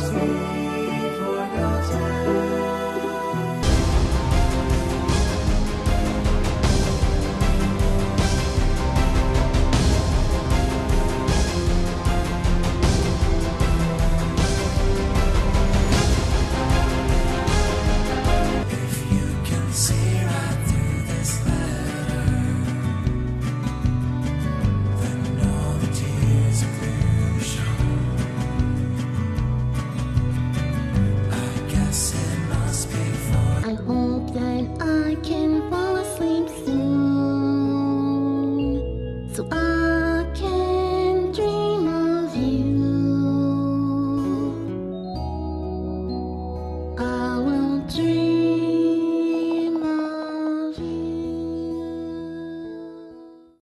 must be forgotten. abraço.